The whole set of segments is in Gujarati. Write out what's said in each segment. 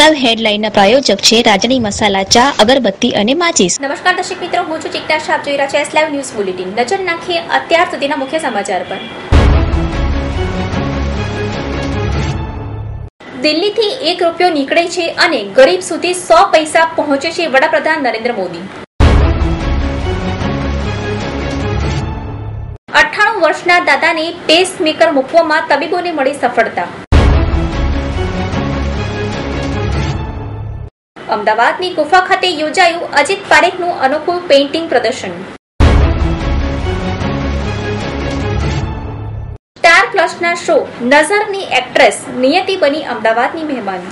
લાઈવ હેડલાઇનના પ્રાયોજક છે રાજની મસાલા ચા, અગરબત્તી અને માચીસ. નમસ્કાર દર્શક મિત્રો, હું છું ચિકના શાહ. જોઈ રહ્યા છે એસ લાઈવ ન્યૂઝ બુલેટિન નજર નાખીએ અત્યાર સુધીના મુખ્ય સમાચાર પર. દિલ્હીથી એક રૂપિયો નીકળે છે અને ગરીબ સુધી સો પૈસા પહોંચે છે વડાપ્રધાન નરેન્દ્ર મોદી. અઠ્ઠાણું વર્ષના દાદાને પેસ મેકર મૂકવામાં તબીબોને મળી સફળતા. અમદાવાદની ગુફા ખાતે યોજાયું અજીત પારેખનું અનુકૂળ પેઇન્ટિંગ પ્રદર્શન. સ્ટાર પ્લસના શો નઝરની એક્ટ્રેસ નિયતિ બની અમદાવાદની મહેમાન.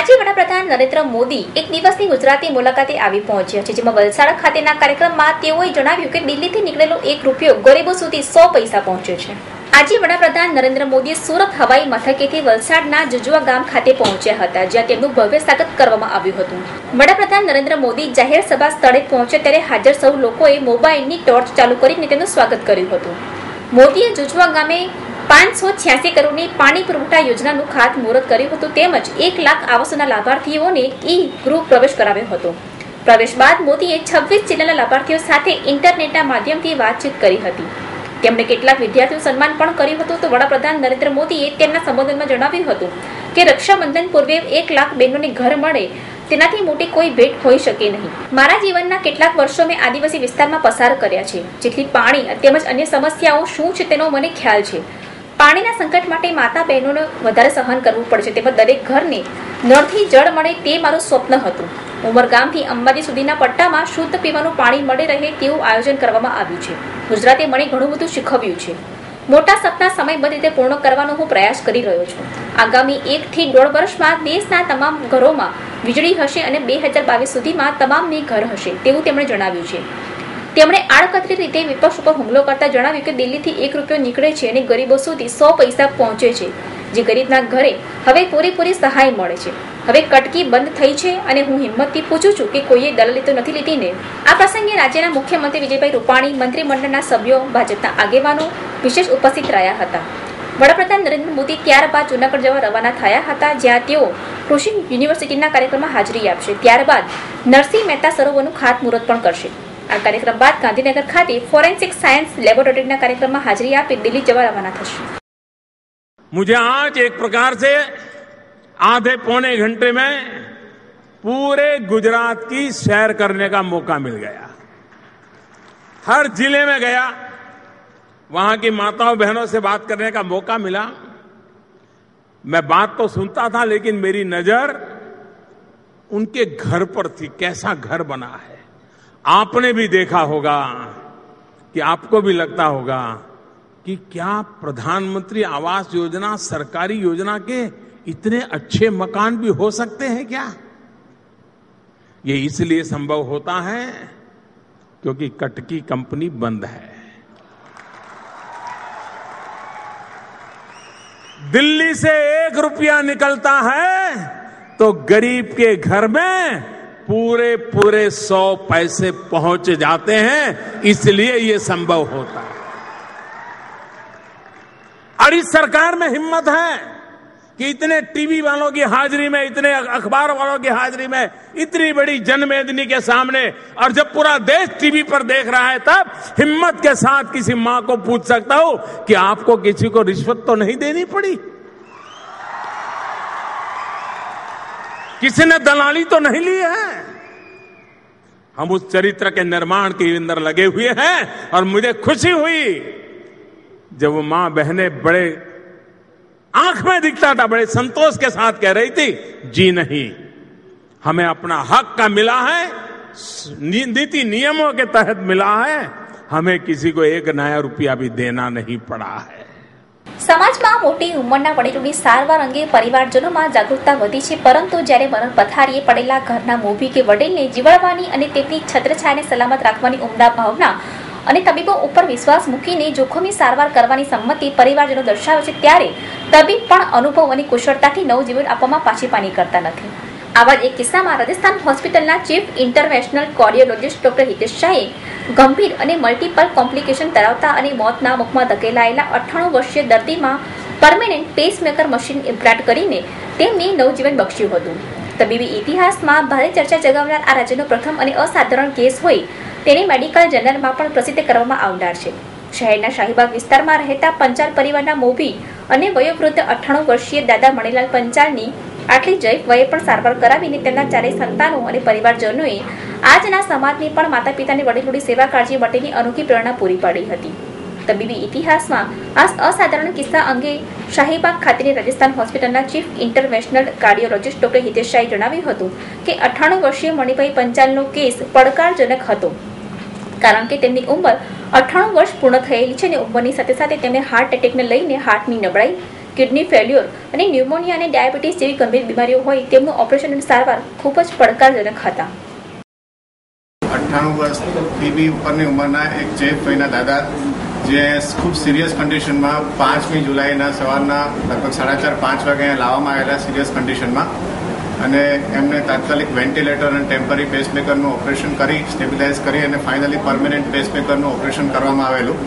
આજે વડાપ્રધાન નરેન્દ્ર મોદી એક દિવસની ગુજરાતી મુલાકાતે આવી પહોંચ્યા છે, જેમાં વલસાડ ખાતેના કાર્યક્રમમાં તેઓએ જણાવ્યું કે દિલ્હીથી નીકળેલો એક રૂપિયો ગરીબો સુધી સો પૈસા પહોંચ્યો છે. આજે વડાપ્રધાન નરેન્દ્ર મોદી સુરત હવાઈ મથકેથી વલસાડના જુજુવા ગામ ખાતે પહોંચ્યા હતા, જ્યાં તેમનું ભવ્ય સ્વાગત કરવામાં આવ્યું હતું. વડાપ્રધાન નરેન્દ્ર મોદી જાહેર સભા સ્થળે પહોંચ્યા ત્યારે હાજર સૌ લોકોએ મોબાઈલની ટોર્ચ ચાલુ કરીને તેમનું સ્વાગત કર્યું હતું. મોદીએ જુજુવા ગામે પાંચસો છ્યાસી કરોડની પાણી પુરવઠા યોજનાનું ખાતમુહૂર્ત કર્યું હતું, તેમજ એક લાખ આવાસોના લાભાર્થીઓને ઈ ગૃહ પ્રવેશ કરાવ્યો હતો. પ્રવેશ બાદ મોદીએ છવ્વીસ જિલ્લાના લાભાર્થીઓ સાથે ઇન્ટરનેટના માધ્યમથી વાતચીત કરી હતી. તેમણે કેટલાક વિદ્યાર્થીઓ સન્માન પણ કર્યું હતું. તો વડાપ્રધાન નરેન્દ્ર મોદીએ તેમના સંબોધનમાં જણાવ્યું હતું કે રક્ષાબંધન પૂર્વે એક લાખ બહેનોને ઘર મળે, તેનાથી મોટી કોઈ ભેટ હોઈ શકે નહીં. મારા જીવનના કેટલાક વર્ષો મેં આદિવાસી વિસ્તારમાં પસાર કર્યા છે. જેટલી પાણી તેમજ અન્ય સમસ્યાઓ શું છે તેનો મને ખ્યાલ છે. પાણીના સંકટ માટે માતા બહેનોને વધારે સહન કરવું પડશે તેમજ દરેક ઘરને નળથી જળ મળે તે મારું સ્વપ્ન હતું. ઉમરગામથી અંબાજી સુધીના પટ્ટામાં શુદ્ધ પીવાનું પાણી મળી રહે તેવું આયોજન કરવામાં આવ્યું છે. ગુજરાતે મને ઘણું બધું શીખવ્યું છે. મોટા સપના સમયબદ્ધ રીતે પૂર્ણ કરવાનો હું પ્રયાસ કરી રહ્યો છું. આગામી એકથી દોઢ વર્ષમાં દેશના તમામ ઘરોમાં વીજળી હશે અને બે હજાર બાવીસ સુધીમાં તમામની ઘર હશે તેવું તેમણે જણાવ્યું છે. તેમણે આડકતરી રીતે વિપક્ષ ઉપર હુમલો કરતા જણાવ્યું કે દિલ્હીથી એક રૂપિયો નીકળે છે અને ગરીબો સુધી સો પૈસા પહોંચે છે, જે ગરીબના ઘરે હવે પૂરેપૂરી સહાય મળે છે. હવે કટકી બંધ થઈ છે અને હું હિંમતથી પૂછું છું કે કોઈએ દલાલી તો નથી લીધી ને? આ પ્રસંગે રાજ્યના મુખ્યમંત્રી વિજયભાઈ રૂપાણી, મંત્રીમંડળના સભ્યો, ભાજપના આગેવાનો વિશેષ ઉપસ્થિત રહ્યા હતા. વડાપ્રધાન નરેન્દ્ર મોદી ત્યારબાદ જૂનાગઢ જવા રવાના થયા હતા, જ્યાં તેઓ કૃષિ યુનિવર્સિટીના કાર્યક્રમમાં હાજરી આપશે. ત્યારબાદ નરસિંહ મહેતા સરોવરનું ખાતમુહૂર્ત પણ કરશે. આ કાર્યક્રમ બાદ ગાંધીનગર ખાતે ફોરેન્સિક સાયન્સ લેબોરેટરીના કાર્યક્રમમાં હાજરી આપી દિલ્હી જવા રવાના થશે मुझे आज एक प्रकार से आधे पौने घंटे में पूरे गुजरात की सैर करने का मौका मिल गया हर जिले में गया वहां की माताओं बहनों से बात करने का मौका मिला मैं बात तो सुनता था लेकिन मेरी नजर उनके घर पर थी कैसा घर बना है आपने भी देखा होगा, कि आपको भी लगता होगा, कि क्या प्रधानमंत्री आवास योजना, सरकारी योजना के इतने अच्छे मकान भी हो सकते हैं क्या? ये इसलिए संभव होता है, क्योंकि कटकी कंपनी बंद है। दिल्ली से एक रुपया निकलता है तो गरीब के घर में पूरे पूरे सौ पैसे पहुँच जाते हैं, इसलिए ये संभव होता है। और इस सरकार में हिम्मत है कि इतने टीवी वालों की हाजिरी में, इतने अखबार वालों की हाजिरी में, इतनी बड़ी जनमेदनी के सामने, और जब पूरा देश टीवी पर देख रहा है, तब हिम्मत के साथ किसी माँ को पूछ सकता हूँ कि आपको किसी को रिश्वत तो नहीं देनी पड़ी। किसी ने दलाली तो नहीं ली है? हम उस चरित्र के निर्माण के अंदर लगे हुए हैं और मुझे खुशी हुई जब वो माँ बहने बड़े आँख में दिखता था, बड़े संतोष के साथ कह रही थी, जी नहीं, हमें अपना हक का मिला है नीति नियमों के तहत मिला है, हमें किसी को एक नया रुपया भी देना नहीं पड़ा है। સમાજમાં મોટી ઉંમરના વડીલોની સારવાર અંગે પરિવારજનોમાં જાગૃતતા વધી છે, પરંતુ જ્યારે મરણ પથારીએ પડેલા ઘરના મોભી કે વડીલને જીવડવાની અને તેમની છત્રછાયાને સલામત રાખવાની ઉમદા ભાવના અને તબીબો ઉપર વિશ્વાસ મૂકીને જોખમી સારવાર કરવાની સંમતિ પરિવારજનો દર્શાવે છે, ત્યારે તબીબ પણ અનુભવ અને કુશળતાથી નવજીવન આપવામાં પાછીપાની કરતા નથી. આવા જ એક કિસ્સામાં રાજસ્થાન હોસ્પિટલના chief international cardiologist doctor Hitesh શાહે ગંભીર અને મલ્ટિપલ કોમ્પ્લિકેશન ધરાવતા અને મોતના મુખમાં ધકેલાયેલા અઠ્ઠાણું વર્ષીય દર્દીમાં પરમેનન્ટ પેસમેકર મશીન ઇમ્પ્લાન્ટ કરીને તેમને નવજીવન બક્ષ્યું હતું. તબીબી ઇતિહાસમાં ભારે ચર્ચા જગાવનાર આ રાજ્યનો પ્રથમ અને અસાધારણ કેસ હોય તેને મેડિકલ જર્નલમાં પણ પ્રસિદ્ધ કરવામાં આવનાર છે. શહેરના શાહીબાગ વિસ્તારમાં રહેતા પંચાલ પરિવારના મોભી અને વયોવૃદ્ધ અઠ્ઠાણું વર્ષીય દાદા મણીલાલ પંચાલની આટલી જય વયે પણ સારવાર કરાવીને તેમના ચારેય સંતાનો અને પરિવારજનોએ આજના સમાજની પણ માતા પિતાની વડીલોડી સેવા કાળજી માટેની અનોખી પ્રેરણા પૂરી પાડી હતી. તબીબી ઇતિહાસમાં આ અસાધારણ કિસ્સા અંગે શાહીબાગ ખાતેની રાજસ્થાન હોસ્પિટલના chief international cardiologist doctor Hitesh શાહે જણાવ્યું હતું કે અઠ્ઠાણું વર્ષીય મણિભાઈ પંચાલનો કેસ પડકારજનક હતો. કારણ કે તેમની ઉંમર અઠ્ઠાણું વર્ષ પૂર્ણ થયેલી છે અને ઉંમરની સાથે સાથે તેમને હાર્ટ એટેકને લઈને હાર્ટની નબળાઈ કિડની ફેલ્યોર અને ન્યુમોનિયા અને ડાયાબિટીસ જેવી ગંભીર બીમારીઓ હોય તેમનું ઓપરેશન અને સારવાર ખૂબ જ પડકારજનક હતા. અઠ્ઠાણું વર્ષ બીબી ઉપરની ઉંમરના એક જયભાઈના દાદા, જે ખૂબ સિરિયસ કન્ડિશનમાં પાંચમી જુલાઈના સવારના લગભગ સાડા ચાર, પાંચ વાગે અહીંયા લાવવામાં આવેલા સિરિયસ કન્ડિશનમાં અને એમને તાત્કાલિક વેન્ટિલેટર અને ટેમ્પરરી પેસમેકરનું ઓપરેશન કરી સ્ટેબિલાઇઝ કરી અને ફાઇનલી પરમેનન્ટ પેસમેકરનું ઓપરેશન કરવામાં આવેલું.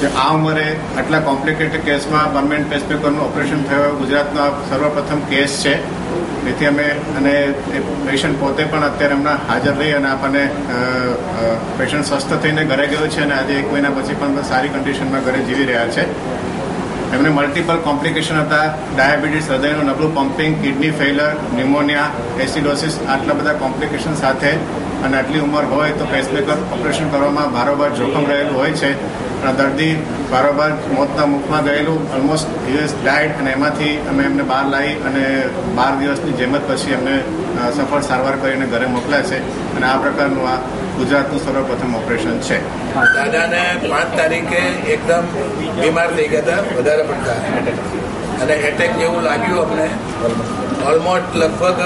જે આ ઉંમરે આટલા કોમ્પ્લિકેટેડ કેસમાં પરમેન્ટ પેસમેકરનું ઓપરેશન થયો. ગુજરાતનો સર્વપ્રથમ કેસ છે. તેથી અમે અને પેશન્ટ પોતે પણ અત્યારે હમણાં હાજર રહી અને આપણને પેશન્ટ સ્વસ્થ થઈને ઘરે ગયો છે અને આજે એક મહિના પછી પણ સારી કન્ડિશનમાં ઘરે જીવી રહ્યા છે. એમને મલ્ટિપલ કોમ્પ્લિકેશન હતા. ડાયાબિટીસ હૃદયનું નબળું pumping kidney failure pneumonia acidosis આટલા બધા કોમ્પ્લિકેશન સાથે. અને આટલી ઉંમર હોય તો પેસમેકર ઓપરેશન કરવામાં બારોબાર જોખમ રહેલું હોય છે. દર્દી બારોબાર મોતના મુખમાં ગયેલું ઓલમોસ્ટ યુએસ ડાયટ અને એમાંથી અમે એમને બહાર લાવી અને બાર દિવસની જેમ જ પછી અમને સફળ સારવાર કરીને ઘરે મોકલ્યા છે. અને આ પ્રકારનું આ ગુજરાતનું સર્વપ્રથમ ઓપરેશન છે. દાદાને પાંચ તારીખે એકદમ બીમાર થઈ ગયા હતા, વધારે પડતા. અને એટેક જેવું લાગ્યું અમને. ઓલમોસ્ટ લગભગ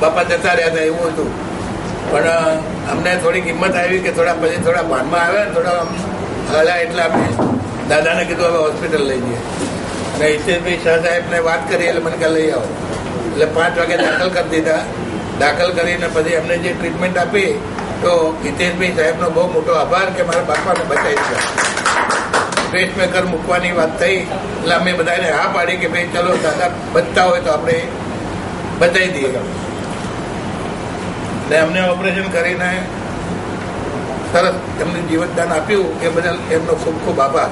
બાપા જતા રહ્યા હતા, એવું હતું. પણ અમને થોડી કિંમત આવી કે થોડા પછી થોડા ભાનમાં આવ્યા થોડા હલા એટલે આપણે દાદાને કીધું, હવે હોસ્પિટલ લઈ જઈએ. અને હિતેશભાઈ શાહ સાહેબને વાત કરી, એટલે મને કે લઈ આવો. એટલે પાંચ વાગે દાખલ કરી દીધા. દાખલ કરીને પછી એમને જે ટ્રીટમેન્ટ આપી, તો હિતેશભાઈ સાહેબનો બહુ મોટો આભાર કે મારા બાપાને બચાવી દીધા પેસમેકર મૂકવાની વાત થઈ, એટલે અમે બધાને હા પાડી કે, ભાઈ, ચલો દાદા, બચતા હોય તો આપણે બચાવી દઈએ. ને અમને ઓપરેશન કરીને સરસ એમને જીવનદાન આપ્યું. એ બદલ એમનો ખૂબ ખૂબ આભાર.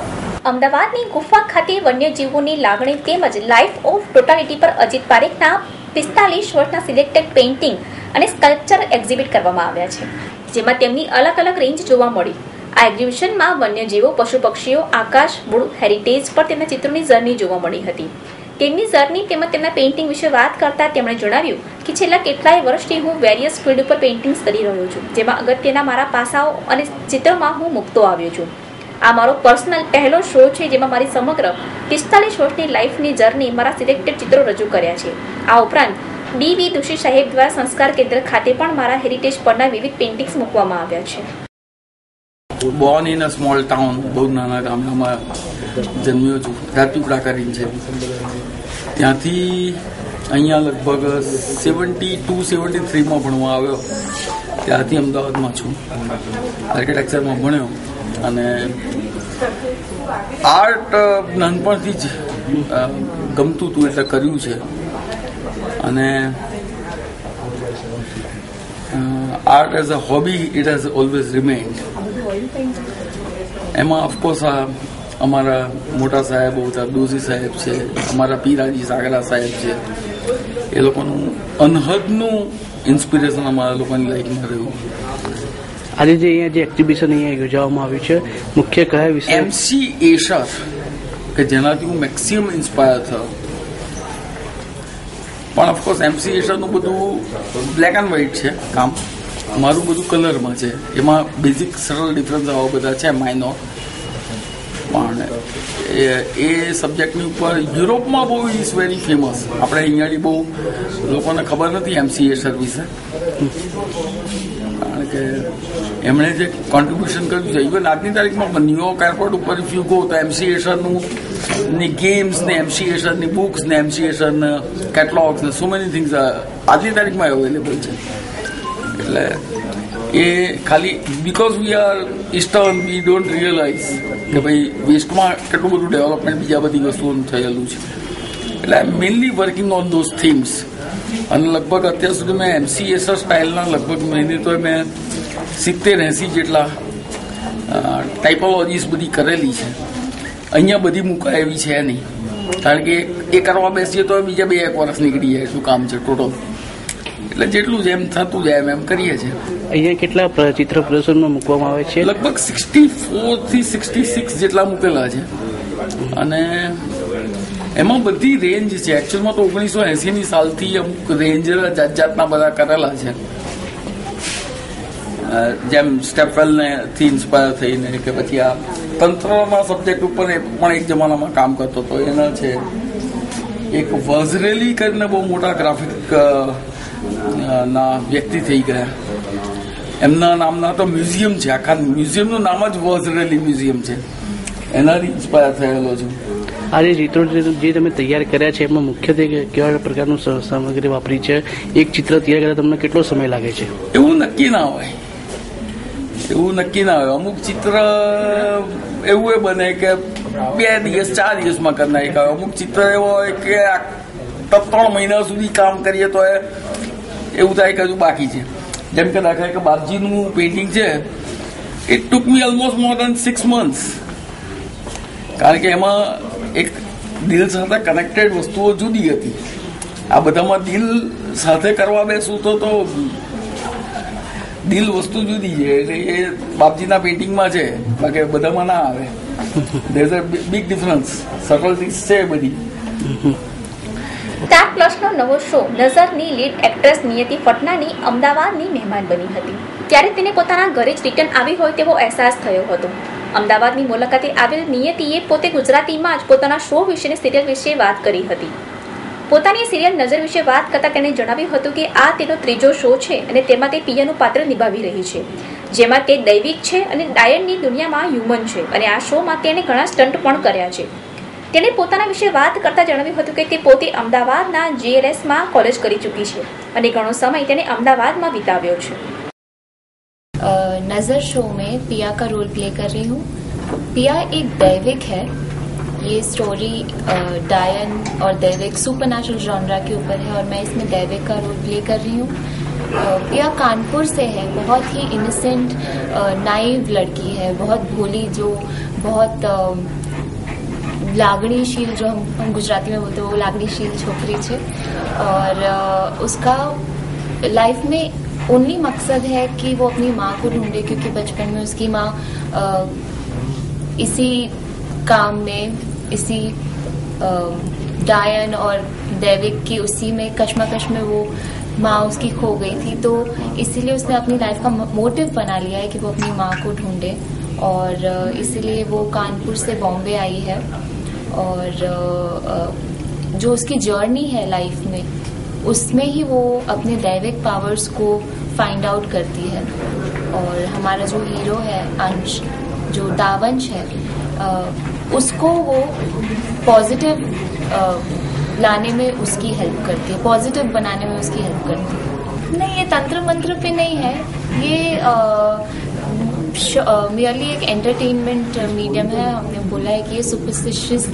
અમદાવાદની ગુફા ખાતે વન્યજીવોની લાગણી તેમજ લાઈફ ઓફ ટોટાલિટી પર અજીત પારેખના પિસ્તાલીસ વર્ષના સિલેક્ટેડ પેઇન્ટિંગ અને સ્કલ્પચર એક્ઝિબિટ કરવામાં આવ્યા છે, જેમાં તેમની અલગ અલગ રેન્જ જોવા મળી. આ એક્ઝિબિશનમાં વન્યજીવો, પશુ પક્ષીઓ, આકાશ, મૂળ હેરિટેજ પર તેમના ચિત્રોની જર્ની જોવા મળી હતી. તેમની જર્ની તેમજ તેમના પેઇન્ટિંગ વિશે વાત કરતા તેમણે જણાવ્યું કે છેલ્લા કેટલાય વર્ષથી હું વેરિયસ ફિલ્ડ ઉપર પેઇન્ટિંગ્સ કરી રહ્યો છું, જેમાં અગત્યના મારા પાસાઓ અને ચિત્રમાં હું મૂકતો આવ્યો છું. આ મારો પર્સનલ પહેલો શો છે જેમાં મારી સમગ્ર પિસ્તાલીસ વર્ષની લાઈફની જર્ની મારા સિલેક્ટેડ ચિત્રો રજૂ કર્યા છે. આ ઉપરાંત ડી વી દુશી સાહેબ દ્વારા સંસ્કાર કેન્દ્ર ખાતે પણ મારા હેરિટેજ પરના વિવિધ પેઇન્ટિંગ્સ મૂકવામાં આવ્યા છે. Born in a small town બહુ નાના ગામડામાં જન્મ્યો છું. રાજપીપળા કરીને છે. ત્યાંથી અહીંયા લગભગ સેવન્ટી ટુ સેવન્ટી થ્રીમાં ભણવા આવ્યો. ત્યાંથી અમદાવાદમાં છું. આર્કિટેક્ચરમાં ભણ્યો. અને આર્ટ નાનપણથી જ ગમતું હતું એટલે કર્યું છે. અને art as a hobby it has always remained એમાં ઓફકોર્સ આ અમારા મોટા સાહેબ દોશી સાહેબ છે અમારા પીરાજી સાગરા સાહેબ છે. એ લોકોનું અનહદનું ઇન્સ્પિરેશન અમારા લોકોની લાઈફમાં રહ્યું. આજે જે અહીંયા જે એક્ઝિબિશન અહીંયા યોજવામાં આવ્યું છે મુખ્ય કયા વિષય? એમસી એશર કે જેનાથી હું મેક્સિમમ ઇન્સ્પાયર થયો. પણ ઓફકોર્સ એમસી એશરનું બધું બ્લેક એન્ડ વ્હાઇટ છે કામ. મારું બધું કલરમાં છે. એમાં બેઝિક સરળ ડિફરન્સ આવા બધા છે માઇનો પણ એ સબ્જેક્ટની ઉપર યુરોપમાં બહુ ઇઝ વેરી ફેમસ આપણે અહીંયાની બહુ લોકોને ખબર નથી એમસીએ સર્વિસ કારણ કે એમણે જે કોન્ટ્રીબ્યુશન કર્યું છે ઇવન આજની તારીખમાં ન્યુયોર્ક એરપોર્ટ ઉપર ઇફ યુ ગો તો એમસી એશરનું ની ગેમ્સ ને એમસી એશરની બુક્સ ને એમસી એશરના કેટલોગ્સ ને સો મેની થિંગ્સ આજની તારીખમાં અવેલેબલ છે. એટલે એ ખાલી because we are eastern we don't realise કે ભાઈ વેસ્ટમાં કેટલું બધું ડેવલપમેન્ટ બીજા બધી વસ્તુઓનું થયેલું છે. એટલે I mainly working on those themes અને લગભગ અત્યાર સુધી મેં એમસીએસઆર સ્ટાઇલના લગભગ મહિને તો મેં સિત્તેર, એંસી જેટલા ટાઇપોલોજીસ બધી કરેલી છે. અહીંયા બધી મુકાય એવી છે નહીં. કારણ કે એ કરવા બેસીએ તો બીજા બે એક વર્ષ નીકળી જાય શું કામ છે ટોટલ એટલે જેટલું જેમ થતું જાય એમ એમ કરીએ છીએ. અહીંયા કેટલા ચિત્ર પ્રદર્શનમાં મૂકવામાં આવે છે? લગભગ સિક્સટી ફોરથી સિક્સટી સિક્સ જેટલા મૂકેલા છે. અને એમાં બધી રેન્જ છે. એકચ્યુઅલમાં તો ઓગણીસો એસીની સાલથી અમુક રેન્જ જાત જાતના બધા કરેલા છે. જેમ સ્ટેપવેલ ને થી ઇન્સ્પાયર થઈને કે પછી આ તંત્રના સબ્જેક્ટ ઉપર પણ એક જમાનામાં કામ કરતો હતો. એના છે એક વઝરેલી કરીને બહુ મોટા ગ્રાફિક ના વ્યક્તિ થઈ ગયા. એમના નામના તો મ્યુઝિયમ છે આખા મ્યુઝિયમનું નામ જ વોઝરેલી મ્યુઝિયમ છે. એનાથી ઇન્સ્પાયર થયેલો છું. આ જે ચિત્રો જે તમે તૈયાર કર્યા છે એમાં મુખ્યત્વે કેવા પ્રકારનું સામગ્રી વાપરી છે? એક ચિત્ર તૈયાર કરતા તમને કેટલો સમય લાગે છે? એવું નક્કી ના હોય. એવું નક્કી ના હોય. અમુક ચિત્ર એવું એ બને કે બે દિવસ ચાર દિવસમાં કરી નાખાય અમુક ચિત્ર એવો હોય કે ત્રણ મહિના સુધી કામ કરીએ તો એ એવું થાય કે હજુ બાકી છે. જેમ કે દાખલા કે બાપજીનું પેઇન્ટિંગ છે it took me almost more than six months કારણ કે એમાં એક દિલ સાથે કનેક્ટેડ વસ્તુઓ જુદી હતી. આ બધામાં દિલ સાથે કરવા બેસું તો તો દિલ વસ્તુ જુદી છે. એટલે એ બાપજીના પેઇન્ટિંગમાં છે. બાકી બધામાં ના આવે. There a big difference subtleties છે બધી. નવો શો, નઝરની લીડ એક્ટ્રેસ નિયતિ ફટનાની અમદાવાદની મહેમાન બની હતી. ત્યારે તેને પોતાના ઘરે જ રિટર્ન આવી હોય તેવો અહેસાસ થયો હતો. અમદાવાદની મુલાકાતે આવેલ નિયતિએ પોતે ગુજરાતીમાં જ પોતાના શો વિશેની સિરિયલ વિશે વાત કરી હતી. પોતાની સિરિયલ નજર વિશે વાત કરતા તેણે જણાવ્યું હતું કે આ તેનો ત્રીજો શો છે અને તેમાં તે પિયાનું પાત્ર નિભાવી રહી છે. જેમાં તે દૈવિક છે અને ડાયનની દુનિયામાં હ્યુમન છે અને આ શોમાં તેણે ઘણા સ્ટન્ટ પણ કર્યા છે. તેણે પોતાના વિશે વાત કરતા જણાવ્યું હતું કે તે પોતે અમદાવાદના જીએલએસમાં કોલેજ કરી ચૂકી છે અને ઘણો સમય તેણે અમદાવાદમાં વિતાવ્યો છે अ, नज़र शो में पिया का रोल प्ले कर रही हूँ पिया एक दैविक है ये स्टोरी अ, डायन और दैविक सुपर नेचुरल जॉनरा के ऊपर है और मैं इसमें दैविक का रोल प्ले कर रही हूँ अ, पिया कानपुर से है बहुत ही इनोसेंट नाइव लड़की है बहुत भोली जो बहुत लागणीशील जो हम हम गुजराती में बोलते हैं, वो लागणीशील छोकरी છે और उसका लाइफ में ओनली मकसद है कि वो अपनी माँ को ढूंढे, क्योंकि बचपन में उसकी माँ इसी काम में, इसी डायन और दैविक की उसी में, कश्मकश में वो माँ उसकी खो गई थी। तो इसीलिए उसने अपनी लाइफ का मोटिव बना लिया है कि वो अपनी माँ को ढूंढे। और इसीलिए वो कानपुर से बॉम्बे आई है। और जो उसकी जर्नी है लाइफ में, उसमें ही वो अपने दैविक पावर्स को फाइंड आउट करती है। और हमारा जो हीरो है, अंश, जो दावंश है उसको वो पॉजिटिव लाने में उसकी हेल्प करती है पॉजिटिव बनाने में उसकी हेल्प करती है। नहीं, ये तंत्र मंत्र पे नहीं है। ये मियरली एक एंटरटेनमेंट मीडियम है हमने बोला है कि ये सुपरस्टिशियस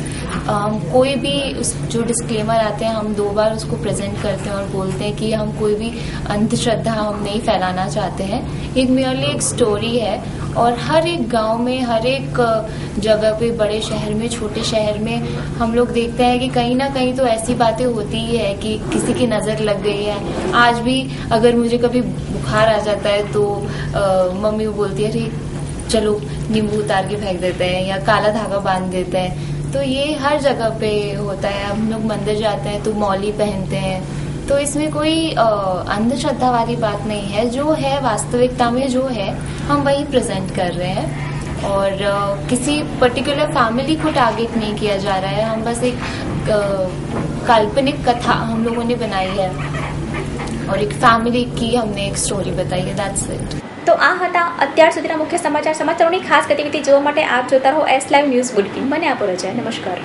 हम कोई भी उस, जो डिस्क्लेमर आते हैं, हम दो बार उसको प्रेजेंट करते हैं और बोलते हैं कि हम कोई भी अंधश्रद्धा हम नहीं फैलाना चाहते हैं। एक मियरली एक स्टोरी है और हर एक गाँव में, हर एक जगह पे, बड़े शहर में, छोटे शहर में हम लोग देखते हैं कि कहीं ना कहीं तो ऐसी बातें होती ही है कि किसी की नज़र लग गई है। आज भी अगर मुझे कभी बुखार आ जाता है तो मम्मी बोलती है, अरे, चलो, नींबू उतार के फेंक देते हैं या काला धागा बाँध देते हैं। तो ये हर जगह पे होता है। हम लोग मंदिर जाते हैं तो मौली पहनते हैं। तो इसमें कोई अंधश्रद्धा वाली बात नहीं है। जो है, वास्तविकता में जो है, हम वही प्रेजेंट कर रहे हैं। और किसी पर्टिकुलर फैमिली को टारगेट नहीं किया जा रहा है। हम बस एक काल्पनिक कथा हम लोगों ने बनाई है। और एक फैमिली की हमने एक स्टोरी बताई है। दैट्स इट તો આ હતા અત્યાર સુધીના મુખ્ય સમાચાર, સમાચારોની ખાસ ગતિવિધિ જોવા માટે આપ જોતા રહો એસ લાઈવ ન્યૂઝ બુલેટિન મને આપો રજા. નમસ્કાર.